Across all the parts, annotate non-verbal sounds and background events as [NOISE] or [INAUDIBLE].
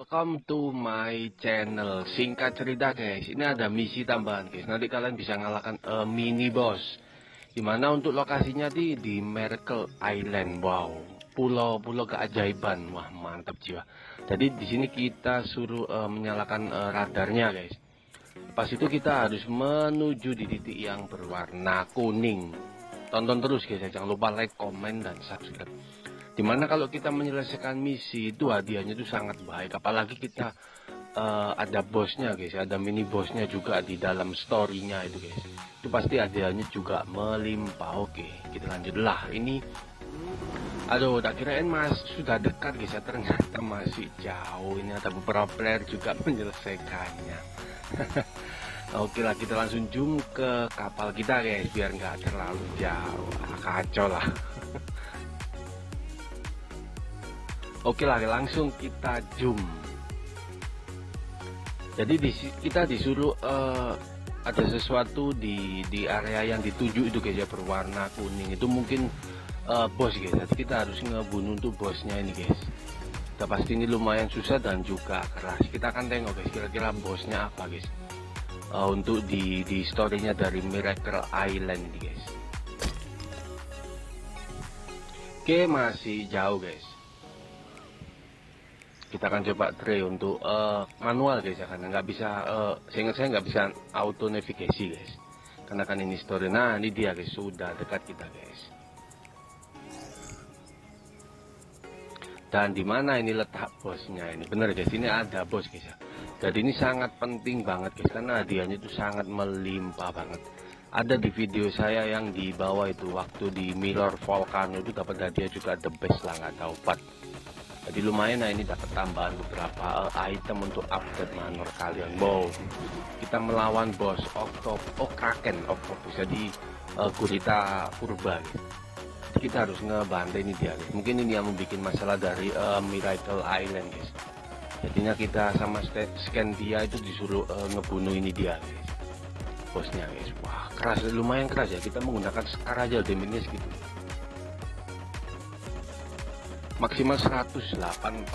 Welcome to my channel. Singkat cerita guys, ini ada misi tambahan guys. Nanti kalian bisa ngalahkan uh, mini boss. Di mana untuk lokasinya di di Miracle Island. Wow, pulau-pulau keajaiban. Wah mantap jiwa. Jadi di sini kita suruh uh, menyalakan uh, radarnya guys. Pas itu kita harus menuju di titik yang berwarna kuning. Tonton terus guys, jangan lupa like, comment, dan subscribe di mana kalau kita menyelesaikan misi itu hadiahnya itu sangat baik. Apalagi kita uh, ada bosnya guys ada mini bosnya juga di dalam storynya itu guys. Itu pasti hadiahnya juga melimpah. Oke kita lanjutlah. Ini aduh tak kirain mas sudah dekat guys ya. Ternyata masih jauh. Ini ada beberapa player juga [LAUGHS] menyelesaikannya. [LAUGHS] Oke lah kita langsung zoom ke kapal kita guys biar nggak terlalu jauh. Kacau lah [LAUGHS] Oke lah langsung kita zoom. Jadi di, kita disuruh uh, ada sesuatu di di area yang dituju itu guys ya berwarna kuning itu mungkin uh, bos guys. Jadi kita harus ngebunuh untuk bosnya ini guys. Kita pasti ini lumayan susah dan juga keras. Kita akan tengok guys kira-kira bosnya apa guys. Uh, untuk di di storynya dari Miracle Island ini guys. Oke masih jauh guys kita akan coba try untuk uh, manual guys ya karena nggak bisa uh, seingat saya nggak bisa auto navigasi guys. Karena kan ini story. Nah ini dia guys sudah dekat kita guys. Dan di mana ini letak bosnya ini? Bener guys ini ada bos guys ya. Jadi ini sangat penting banget guys karena hadiahnya itu sangat melimpah banget. Ada di video saya yang di bawah itu waktu di Mirror Volcano itu dapat hadiah juga the best lah nggak tahu part jadi lumayan nah ini dapat tambahan beberapa uh, item untuk upgrade manor kalian wow kita melawan bos oktop oh kraken octopus jadi uh, gurita purba. Jadi kita harus ngebantai ini dia guys. mungkin ini yang membuat masalah dari uh, Miracle Island guys. Jadinya kita sama scan dia itu disuruh uh, ngebunuh ini dia guys. Bosnya guys. Wah keras lumayan keras ya. Kita menggunakan sekar aja damage gitu maksimal 108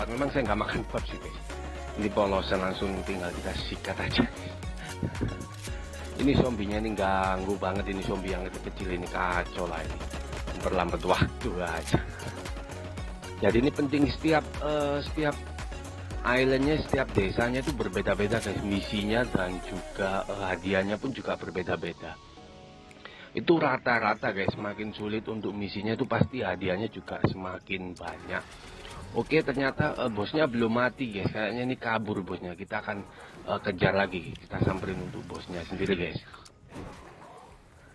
memang saya nggak makan pop sih guys ini polosan langsung tinggal kita sikat aja. Ini zombinya ini ganggu banget ini zombie yang kecil ini kacau lah ini. Memperlambat waktu aja. Jadi ini penting setiap uh, setiap islandnya setiap desanya itu berbeda-beda guys misinya dan juga uh, hadiahnya pun juga berbeda-beda itu rata-rata guys. Semakin sulit untuk misinya itu pasti hadiahnya juga semakin banyak. Oke ternyata uh, bosnya belum mati guys. Kayaknya ini kabur bosnya. Kita akan uh, kejar lagi. Kita samperin untuk bosnya sendiri guys.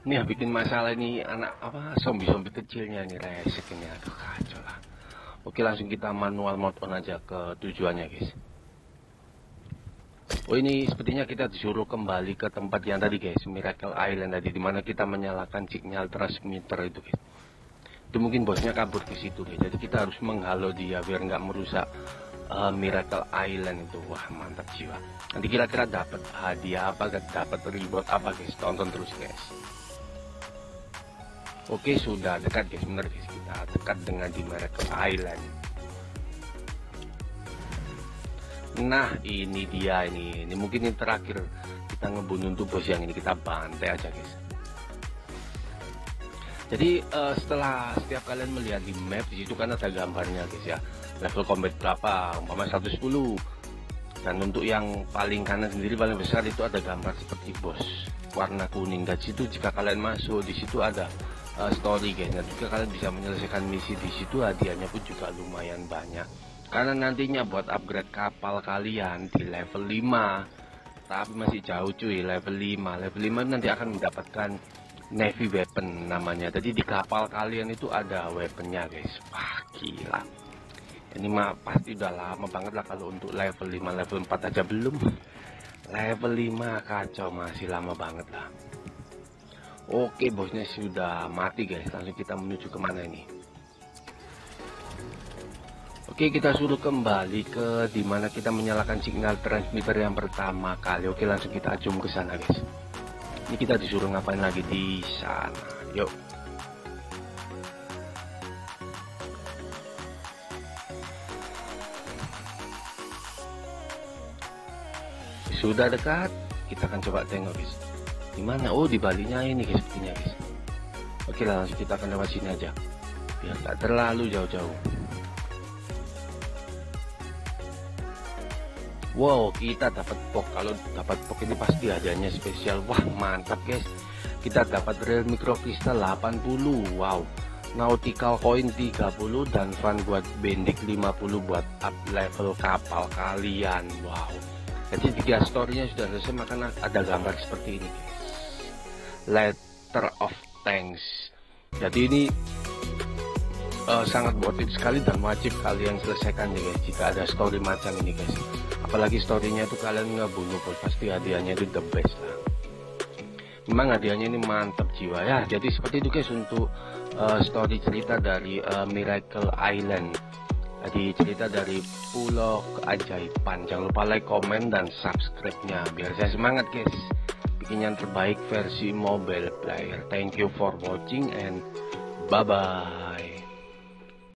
Ini yang bikin masalah ini anak apa zombie-zombie kecilnya ini resek ini. Aduh kacau lah. Oke langsung kita manual mode on aja ke tujuannya guys Oh ini sepertinya kita disuruh kembali ke tempat yang tadi guys, Miracle Island tadi, di mana kita menyalakan sinyal transmitter itu guys. Itu mungkin bosnya kabur ke situ guys, jadi kita harus menghalau dia biar nggak merusak uh, Miracle Island itu. Wah mantap jiwa. Nanti kira-kira dapat hadiah apa, dapat reward apa guys, tonton terus guys. Oke sudah dekat guys, bener guys kita dekat dengan di Miracle Island. Nah ini dia ini. Ini mungkin yang terakhir Kita ngebunuh untuk bos yang ini. Kita bantai aja guys. Jadi uh, setelah setiap kalian melihat di map Di situ kan ada gambarnya guys ya. Level combat berapa? Umpama 110 Dan untuk yang paling kanan sendiri Paling besar itu ada gambar seperti bos Warna kuning. Dan situ jika kalian masuk di situ ada uh, story guys. Dan juga kalian bisa menyelesaikan misi di situ. Hadiahnya pun juga lumayan banyak karena nantinya buat upgrade kapal kalian di level 5 tapi masih jauh cuy level 5 level 5 nanti akan mendapatkan navy weapon namanya. Jadi di kapal kalian itu ada weaponnya guys. Wah gila. Ini mah pasti udah lama banget lah kalau untuk level 5 level 4 aja belum. Level 5 kacau masih lama banget lah. Oke bosnya sudah mati guys. Langsung kita menuju ke mana ini Oke kita suruh kembali ke di mana kita menyalakan signal transmitter yang pertama kali. Oke langsung kita zoom ke sana guys. Ini kita disuruh ngapain lagi? Di sana. Yuk. Sudah dekat? Kita akan coba tengok guys. Di mana? oh di balinya ini guys sepertinya guys. Oke langsung kita akan lewat sini aja. Biar tak terlalu jauh-jauh Wow kita dapat pok. Kalau dapat pok ini pasti hadiahnya spesial. Wah mantap guys. Kita dapat real mikrokristal 80 wow. Nautical coin 30 dan fun buat bendik 50 buat up level kapal kalian. Wow. Jadi tiga storynya sudah selesai maka ada gambar seperti ini letter of thanks. Jadi ini uh, sangat worth it sekali dan wajib kalian selesaikan ya guys jika ada story macam ini guys apalagi storynya itu kalian ngebunuh bos. Pasti hadiahnya itu the best lah. Memang hadiahnya ini mantap jiwa ya. Jadi seperti itu guys untuk uh, story cerita dari uh, Miracle Island. Jadi cerita dari pulau keajaiban. Jangan lupa like komen dan subscribe nya biar saya semangat guys. Bikin yang terbaik versi mobile player. Thank you for watching and bye bye